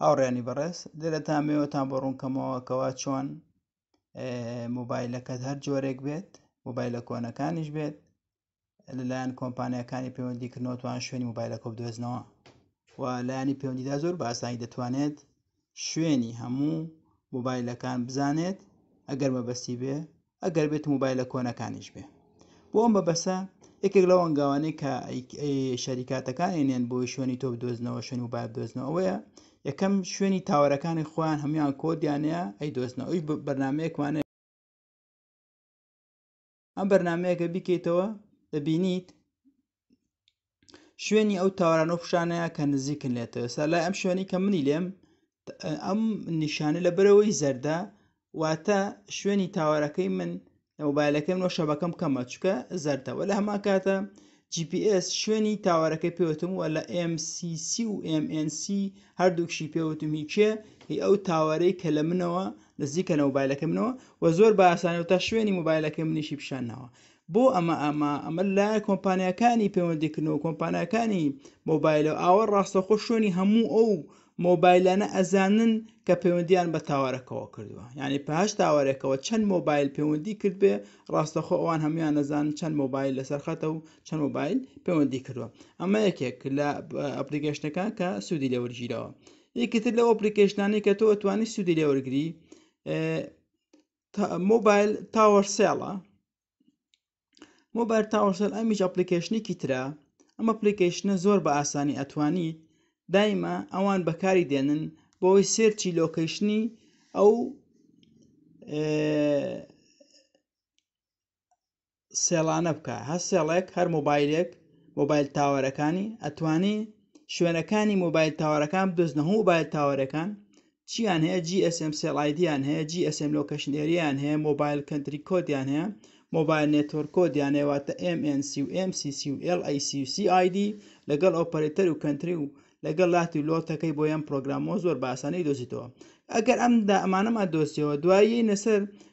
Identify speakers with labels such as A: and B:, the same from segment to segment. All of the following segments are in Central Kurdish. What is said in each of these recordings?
A: هاوڕێیانی بەڕێز لێرە تا مێوەتان بۆ ڕوونکەمەوە کەوا چۆن موبایلەکەت هەر جۆرێک بێت موبایلە کۆنەکانیش بێت لەلایەن کۆمپانیەکانی پەیوەندیکردنەوەتوان شوێنی موبایلەکە بدۆزنەوە و لایانی پەیوەندیدا زۆر باسانی دەتوانێت شوێنی هەموو موبایلەکان بزانێت ئەگەر مەبەستی بێ ئەگەر بێت موبایلە کۆنەکانیش بێ بۆ ئەم بە بەسە یەکێک لەو ئەنگاوانەی کە شەریکاتەکان ئێنێن بۆی شوێنی تۆ بدۆزنەوە شوێن و با بدۆزنەوە ئەوەیە یەکەم شوێنی تاوەرەکانی خۆیان هەمویان کۆدیانەیە ئەی دۆستنەوە ئەوش بەرنمەیەکوانە ئەم بەرنمەیەکە بیکەیتەوە دەبینیت شوێنی ئەو تاوانە و فشانەیە کە نزیکن لێتەوە سا لای ئەم شوێنی کە منی لێم ئەم نیشانە لە برەوەی زەردە واتە شوێنی تاوارەکەی من لە مۆبایلەکەم نۆ شەبەکەم کەمە چکە زەردەوە لە هەمان کاتە GPS شوێنی تاوارەکەی پێوتم وە لە MCC و MNC هەردووکشی پێوتم هیچێ هی ئەو تاوارەی کە لە منەوە نزیکە لە مۆبایلەکە منەوە و زۆر باسانەوە تا شوێنی مۆبایلەکە منیشی پیشانەوە بۆ ئەمە ئەمە ئەمە لە کۆمپانیاکانی پەیوەندیکردنەوە کۆمپانیاکانی مۆبایلەوە ئاوە ڕاستەخۆ شوێنی هەموو ئەو مۆبایلانە ئەزانن کە پەیوەندیان بە تاوارەکەەوە کردووە یعنی پاش تاوارێکەوە چەند مۆبایل پەیوەندی کردبێ ڕاستەخۆ ئەوان هەمویان نەزان چەند مۆبایل لەسەر خەتە و چەند مۆبایل پەیوەندی کردووە ئەمە یەکێک لە ئەپلیکەشنەکان کە سوودی لێوەرگیرەوە یەکتر لەوە پلیکەشنانی کە تۆ توانی سوودی لێوەرگری مۆبایل تاوەرسێڵە مۆبایل تاوەرسێل ئەمیش ئەپلیکەیشنێکی ترە ئەم ئەپلیکەیشنە زۆر بە ئاسانی ئەتوانیت دایمە ئەوان بەکاری دێنن بۆی سێرچی لۆکەیشنی ئەو سێڵانە بکە هەر سێڵێک هەر مۆبایلێک مۆبایل تاوەرەکانی ئەتوانی شوێنەکانی مۆبایل تاوەرەکان بدۆزنە هەموو مۆبایل تاوەرەکان چیان هەیە GSM سێڵ ئایدیان هەیە GSM لۆکەشنێریان هەیە مۆبایل کەنتری کۆدیان هەیە مۆبایل نێتۆر کۆدیان هەیەواتە MNC و MCC و LAC و CID لەگەڵ ئۆپەرێتەر و کەنتری و لەگەڵ لاتی و لۆتەکەی بۆ یەم پرۆگرامەوە زۆر باسانەی دۆزیتەوە ئەگەر ئەم دا ئەمانەمان دۆزیەوە دوایی نەسەر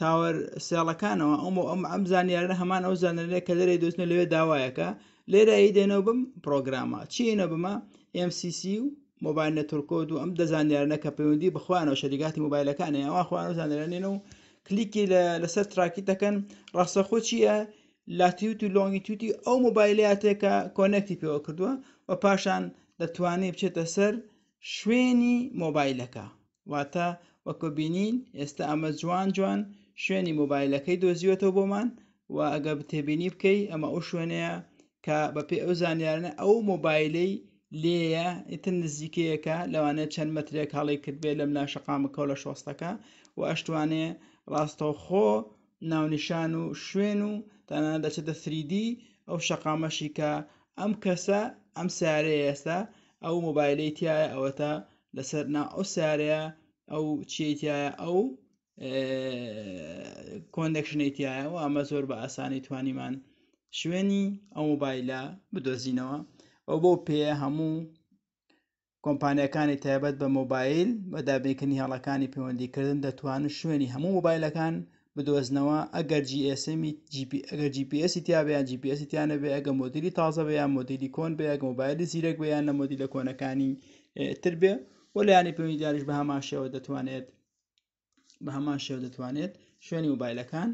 A: تاوەر سێڵەکانەوە ئەم بۆ ئەم ئەم زانیارە هەمان ئەو زانەرێک کە لەرەی دۆزنە لەوێ داوایەکە لێرە هی دێنەوە بم پرۆگرامە چینە بمە MCC و مۆبایل نەتورکۆد و ئەم دەزانیارنە کە پەیوەندی بخوانەوە شەریکاتی مۆبایلەکانی ئەوان خوانەوە زانەرێنین و کلیکی لەسەر تراکی دەکەن ڕاستەخۆ چییە لاتیوت و لۆنگیتوتی ئەو مۆبایلاتێکە کۆنەکتی پێوە کردووە و پاشان دەتوانێت بچێتە سەر شوێنی مۆبایلەکە واتە وەکو بینین ئێستا ئەمە جوان جوان شوێنی مۆبایلەکەی دۆزیوەتەوە بۆمان و ئەگە بتێبینی بکەی ئەمە ئەو شوێنەیە کە بەپێ ئەو زانیارانە ئەو مۆبایلەی لێیە ئیتر نزیکەیەکە لەوانە چەند مەترێک هەڵی کردبێ لەم لا شقامەکە و لە شۆستەکە و ئەشتوانێ ڕاستەوخۆ ناونیشان و شوێن و تەنانە دەچێتە سریدی ئەو شقامەشی کە ئەم کەسە ئەم سارەیە ئێستا ئەو مۆبایلی تایە ئەوەتا لەسەر نا ئەو سیارەیە ئەو چیەی تایە ئەو کۆندەکشنەی تایە و ئەمە زۆر بە ئاسانی توانیمان شوێنی ئەو مۆبایلە بدۆزینەوە ئەو بۆ پێ هەموو کۆمپانیەکانی تایبەت بە مۆبایل بە دابینکردنی هێڵەکانی پەیوەندیکردن دەتوانن شوێنی هەموو مۆبایلەکان بدۆزنەوە ئەگەر جی ئێس ئێمی جی پی ئەگەر جی پی ئێسی تیابێ یان جی پی ئێسی تیا نەبێ ئەگەر مۆدیلی تازە بێ یان مۆدیلی کۆن بێ ئەگەر مۆبایلی زیرەک بێ یان لە مۆدیلە کۆنەکانی تر بێ و لە یانی پەیوەندی دیاریش بە هەمان شێوە دەتوانێت بە هەمان شێوە دەتوانێت شوێنی مۆبایلەکان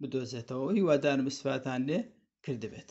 A: بدۆزێتەوە هیوادارم بسفاتان لێ کردبێت